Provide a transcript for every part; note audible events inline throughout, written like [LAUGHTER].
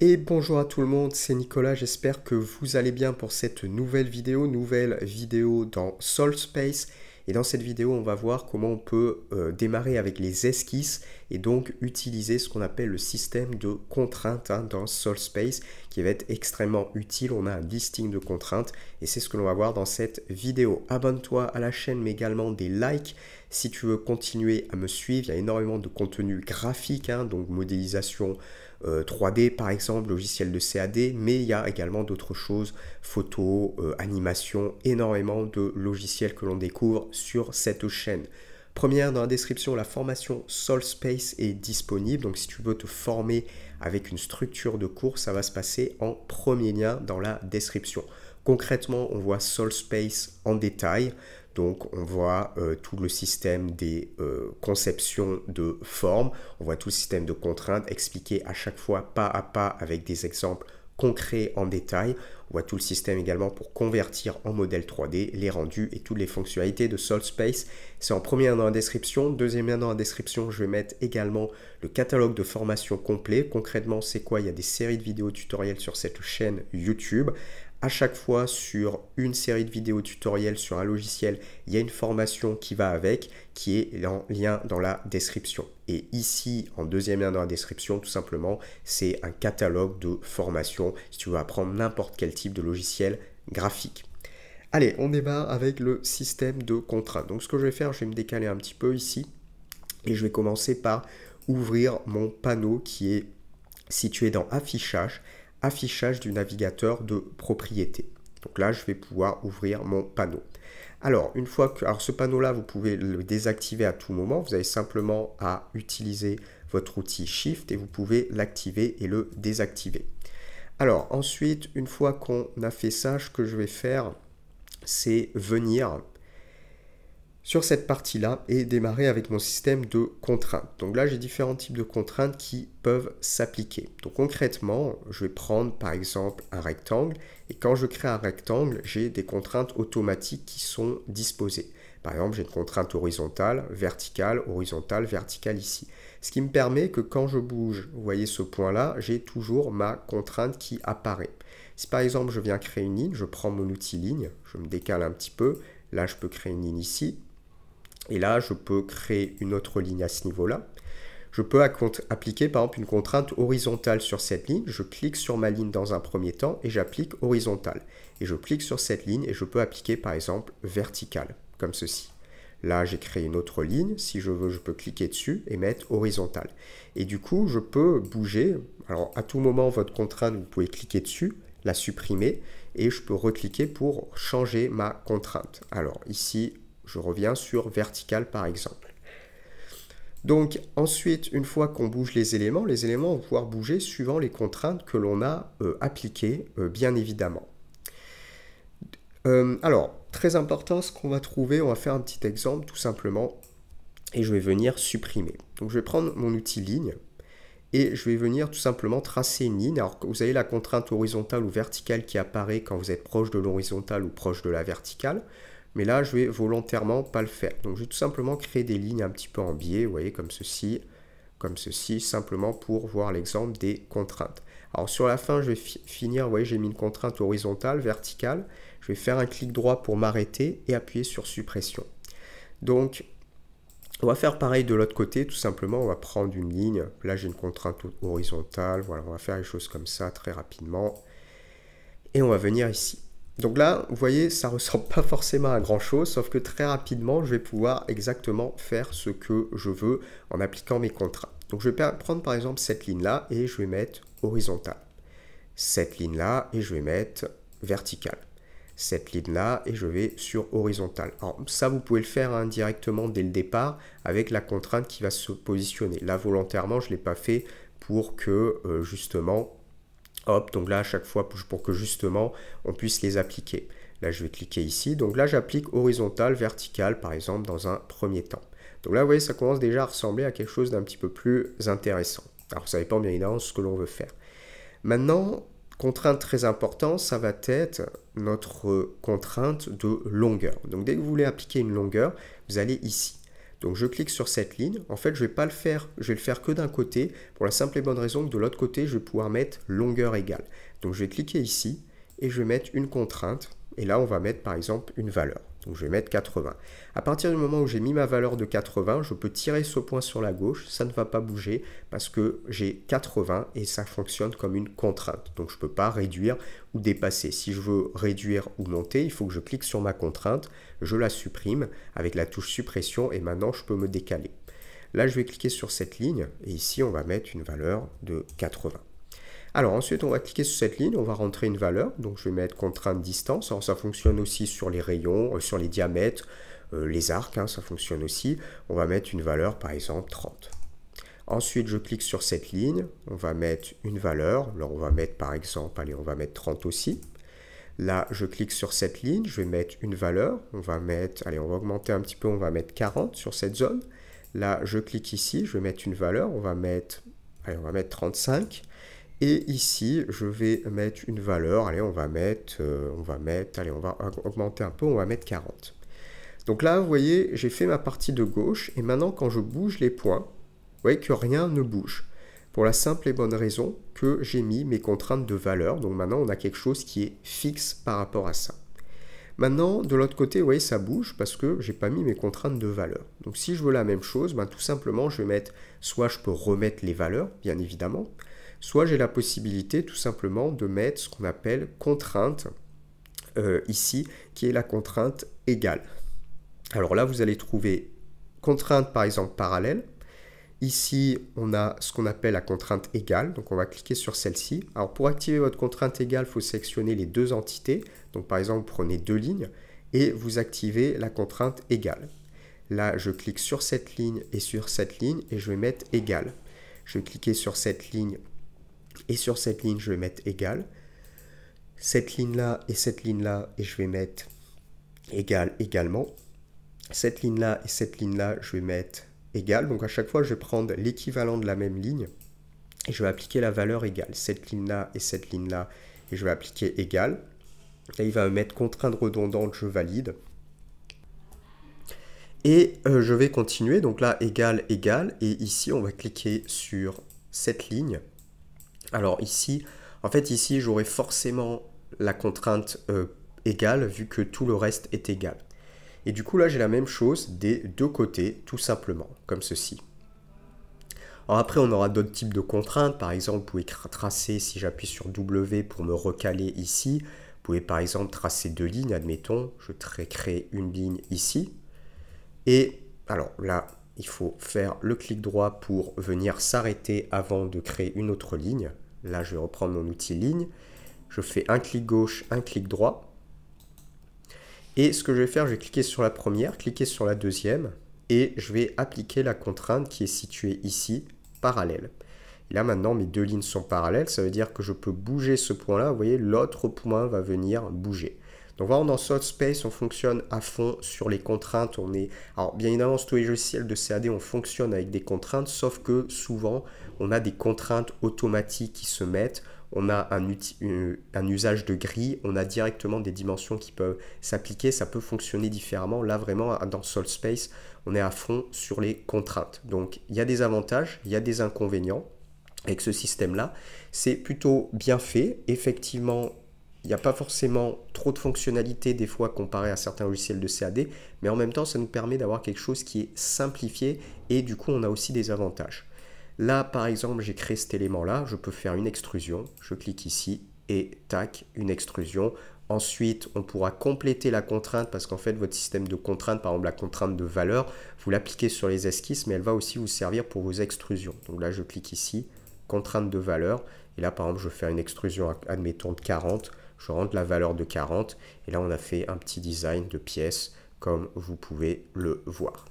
Et bonjour à tout le monde, c'est Nicolas, j'espère que vous allez bien pour cette nouvelle vidéo, nouvelle vidéo dans SolSpace. Et dans cette vidéo, on va voir comment on peut euh, démarrer avec les esquisses et donc utiliser ce qu'on appelle le système de contraintes hein, dans SolSpace qui va être extrêmement utile. On a un listing de contraintes et c'est ce que l'on va voir dans cette vidéo. Abonne-toi à la chaîne mais également des likes si tu veux continuer à me suivre. Il y a énormément de contenu graphique, hein, donc modélisation 3D euh, par exemple, logiciel de CAD, mais il y a également d'autres choses, photos, euh, animation, énormément de logiciels que l'on découvre sur cette chaîne. Première dans la description, la formation SolSpace est disponible. Donc si tu veux te former avec une structure de cours, ça va se passer en premier lien dans la description. Concrètement, on voit SolSpace en détail. Donc on voit euh, tout le système des euh, conceptions de formes, on voit tout le système de contraintes expliqué à chaque fois pas à pas avec des exemples concrets en détail. On voit tout le système également pour convertir en modèle 3D les rendus et toutes les fonctionnalités de SolSpace. C'est en premier dans la description. Deuxième dans la description, je vais mettre également le catalogue de formation complet. Concrètement, c'est quoi? Il y a des séries de vidéos tutoriels sur cette chaîne YouTube à chaque fois sur une série de vidéos tutoriels sur un logiciel, il y a une formation qui va avec, qui est en lien dans la description. Et ici, en deuxième lien dans la description, tout simplement, c'est un catalogue de formation si tu veux apprendre n'importe quel type de logiciel graphique. Allez, on démarre avec le système de contraintes. Donc ce que je vais faire, je vais me décaler un petit peu ici et je vais commencer par ouvrir mon panneau qui est situé dans affichage affichage du navigateur de propriété. Donc là, je vais pouvoir ouvrir mon panneau. Alors, une fois que alors ce panneau-là, vous pouvez le désactiver à tout moment. Vous avez simplement à utiliser votre outil Shift et vous pouvez l'activer et le désactiver. Alors, ensuite, une fois qu'on a fait ça, ce que je vais faire, c'est venir sur cette partie-là et démarrer avec mon système de contraintes. Donc là, j'ai différents types de contraintes qui peuvent s'appliquer. Donc concrètement, je vais prendre par exemple un rectangle et quand je crée un rectangle, j'ai des contraintes automatiques qui sont disposées. Par exemple, j'ai une contrainte horizontale, verticale, horizontale, verticale ici. Ce qui me permet que quand je bouge, vous voyez ce point-là, j'ai toujours ma contrainte qui apparaît. Si par exemple je viens créer une ligne, je prends mon outil ligne, je me décale un petit peu, là je peux créer une ligne ici, et là, je peux créer une autre ligne à ce niveau-là. Je peux appliquer par exemple une contrainte horizontale sur cette ligne. Je clique sur ma ligne dans un premier temps et j'applique horizontale. Et je clique sur cette ligne et je peux appliquer par exemple verticale, comme ceci. Là, j'ai créé une autre ligne. Si je veux, je peux cliquer dessus et mettre horizontale. Et du coup, je peux bouger. Alors, à tout moment, votre contrainte, vous pouvez cliquer dessus, la supprimer, et je peux recliquer pour changer ma contrainte. Alors, ici, je reviens sur vertical par exemple. Donc ensuite, une fois qu'on bouge les éléments, les éléments vont pouvoir bouger suivant les contraintes que l'on a euh, appliquées, euh, bien évidemment. Euh, alors, très important, ce qu'on va trouver, on va faire un petit exemple tout simplement, et je vais venir supprimer. Donc je vais prendre mon outil ligne, et je vais venir tout simplement tracer une ligne. Alors vous avez la contrainte horizontale ou verticale qui apparaît quand vous êtes proche de l'horizontale ou proche de la verticale. Mais là, je vais volontairement pas le faire. Donc, je vais tout simplement créer des lignes un petit peu en biais, vous voyez, comme ceci, comme ceci, simplement pour voir l'exemple des contraintes. Alors, sur la fin, je vais finir, vous voyez, j'ai mis une contrainte horizontale, verticale. Je vais faire un clic droit pour m'arrêter et appuyer sur suppression. Donc, on va faire pareil de l'autre côté, tout simplement, on va prendre une ligne. Là, j'ai une contrainte horizontale. Voilà, on va faire les choses comme ça très rapidement. Et on va venir ici. Donc là, vous voyez, ça [LAUGHS] ressemble pas forcément à grand chose, sauf que très rapidement, je vais pouvoir exactement faire ce que je veux en appliquant mes contrats. Donc je vais prendre par exemple cette ligne-là et je vais mettre horizontale. Cette ligne-là et je vais mettre verticale. Cette ligne-là et je vais sur horizontale. Alors ça, vous pouvez le faire indirectement dès le départ avec la contrainte qui va se positionner. Là, volontairement, je ne l'ai pas fait pour que euh, justement Hop, donc là à chaque fois pour que justement on puisse les appliquer. Là je vais cliquer ici, donc là j'applique horizontal, vertical par exemple dans un premier temps. Donc là vous voyez ça commence déjà à ressembler à quelque chose d'un petit peu plus intéressant. Alors ça dépend bien évidemment de ce que l'on veut faire. Maintenant, contrainte très importante, ça va être notre contrainte de longueur. Donc dès que vous voulez appliquer une longueur, vous allez ici. Donc je clique sur cette ligne. En fait, je vais pas le faire, je vais le faire que d'un côté, pour la simple et bonne raison que de l'autre côté, je vais pouvoir mettre longueur égale. Donc je vais cliquer ici et je vais mettre une contrainte. Et là, on va mettre par exemple une valeur. Donc je vais mettre 80. À partir du moment où j'ai mis ma valeur de 80, je peux tirer ce point sur la gauche, ça ne va pas bouger parce que j'ai 80 et ça fonctionne comme une contrainte. Donc je ne peux pas réduire ou dépasser. Si je veux réduire ou monter, il faut que je clique sur ma contrainte, je la supprime avec la touche suppression et maintenant je peux me décaler. Là, je vais cliquer sur cette ligne et ici, on va mettre une valeur de 80. Alors ensuite, on va cliquer sur cette ligne, on va rentrer une valeur. Donc je vais mettre contrainte distance. Alors ça fonctionne aussi sur les rayons, euh, sur les diamètres, euh, les arcs, hein, ça fonctionne aussi. On va mettre une valeur, par exemple 30. Ensuite, je clique sur cette ligne, on va mettre une valeur. Alors on va mettre par exemple, allez, on va mettre 30 aussi. Là, je clique sur cette ligne, je vais mettre une valeur. On va mettre, allez, on va augmenter un petit peu, on va mettre 40 sur cette zone. Là, je clique ici, je vais mettre une valeur, on va mettre, allez, on va mettre 35. Et ici, je vais mettre une valeur. Allez, on va mettre, euh, on va mettre, allez, on va augmenter un peu, on va mettre 40. Donc là, vous voyez, j'ai fait ma partie de gauche. Et maintenant, quand je bouge les points, vous voyez que rien ne bouge. Pour la simple et bonne raison que j'ai mis mes contraintes de valeur. Donc maintenant, on a quelque chose qui est fixe par rapport à ça. Maintenant, de l'autre côté, vous voyez, ça bouge parce que j'ai pas mis mes contraintes de valeur. Donc si je veux la même chose, ben, tout simplement, je vais mettre, soit je peux remettre les valeurs, bien évidemment, soit j'ai la possibilité tout simplement de mettre ce qu'on appelle contrainte euh, ici, qui est la contrainte égale. Alors là, vous allez trouver contrainte par exemple parallèle. Ici, on a ce qu'on appelle la contrainte égale, donc on va cliquer sur celle-ci. Alors pour activer votre contrainte égale, il faut sélectionner les deux entités. Donc par exemple, prenez deux lignes et vous activez la contrainte égale. Là, je clique sur cette ligne et sur cette ligne et je vais mettre égale. Je vais cliquer sur cette ligne et sur cette ligne, je vais mettre égal. Cette ligne-là et cette ligne-là, et je vais mettre égal également. Cette ligne-là et cette ligne-là, je vais mettre égal. Donc à chaque fois, je vais prendre l'équivalent de la même ligne et je vais appliquer la valeur égale. Cette ligne-là et cette ligne-là, et je vais appliquer égal. Là, il va me mettre contrainte redondante, je valide. Et euh, je vais continuer, donc là, égal, égal. Et ici, on va cliquer sur cette ligne alors ici, en fait ici j'aurai forcément la contrainte euh, égale vu que tout le reste est égal. Et du coup là j'ai la même chose des deux côtés tout simplement comme ceci. Alors après on aura d'autres types de contraintes, par exemple vous pouvez tracer si j'appuie sur W pour me recaler ici, vous pouvez par exemple tracer deux lignes, admettons, je crée une ligne ici. Et alors là, il faut faire le clic droit pour venir s'arrêter avant de créer une autre ligne. Là, je vais reprendre mon outil ligne. Je fais un clic gauche, un clic droit. Et ce que je vais faire, je vais cliquer sur la première, cliquer sur la deuxième, et je vais appliquer la contrainte qui est située ici, parallèle. Et là maintenant, mes deux lignes sont parallèles, ça veut dire que je peux bouger ce point-là. Vous voyez, l'autre point va venir bouger. Donc vraiment dans Space, on fonctionne à fond sur les contraintes. On alors bien évidemment, sur tous les logiciels de CAD, on fonctionne avec des contraintes, sauf que souvent, on a des contraintes automatiques qui se mettent. On a un, euh, usage de grille, on a directement des dimensions qui peuvent s'appliquer, ça peut fonctionner différemment. Là, vraiment, dans Space, on est à fond sur les contraintes. Donc, il y a des avantages, il y a des inconvénients avec ce système-là. C'est plutôt bien fait. Effectivement, il n'y a pas forcément trop de fonctionnalités des fois comparé à certains logiciels de CAD, mais en même temps ça nous permet d'avoir quelque chose qui est simplifié et du coup on a aussi des avantages. Là par exemple j'ai créé cet élément là, je peux faire une extrusion, je clique ici et tac, une extrusion. Ensuite, on pourra compléter la contrainte parce qu'en fait, votre système de contrainte, par exemple la contrainte de valeur, vous l'appliquez sur les esquisses, mais elle va aussi vous servir pour vos extrusions. Donc là, je clique ici, contrainte de valeur. Et là, par exemple, je vais faire une extrusion, admettons, de 40 je rentre la valeur de 40 et là on a fait un petit design de pièce comme vous pouvez le voir.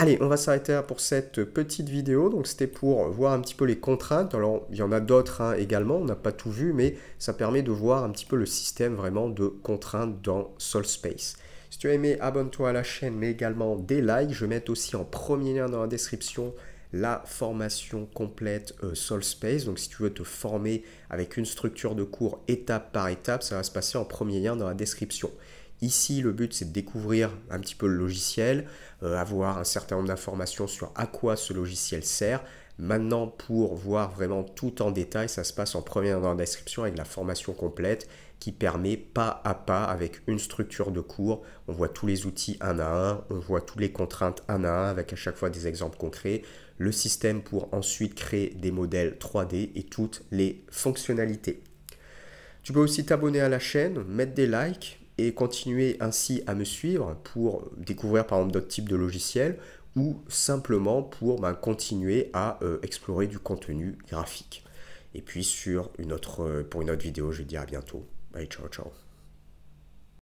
Allez, on va s'arrêter là pour cette petite vidéo. Donc c'était pour voir un petit peu les contraintes. Alors il y en a d'autres hein, également, on n'a pas tout vu, mais ça permet de voir un petit peu le système vraiment de contraintes dans SolSpace. Si tu as aimé, abonne-toi à la chaîne, mais également des likes. Je vais aussi en premier lien dans la description la formation complète euh, SolSpace. Donc si tu veux te former avec une structure de cours étape par étape, ça va se passer en premier lien dans la description. Ici, le but, c'est de découvrir un petit peu le logiciel, euh, avoir un certain nombre d'informations sur à quoi ce logiciel sert. Maintenant, pour voir vraiment tout en détail, ça se passe en première dans la description avec la formation complète qui permet pas à pas, avec une structure de cours, on voit tous les outils un à un, on voit toutes les contraintes un à un avec à chaque fois des exemples concrets, le système pour ensuite créer des modèles 3D et toutes les fonctionnalités. Tu peux aussi t'abonner à la chaîne, mettre des likes et continuer ainsi à me suivre pour découvrir par exemple d'autres types de logiciels ou simplement pour ben, continuer à euh, explorer du contenu graphique. Et puis sur une autre, euh, pour une autre vidéo, je dis à bientôt. Bye, ciao, ciao.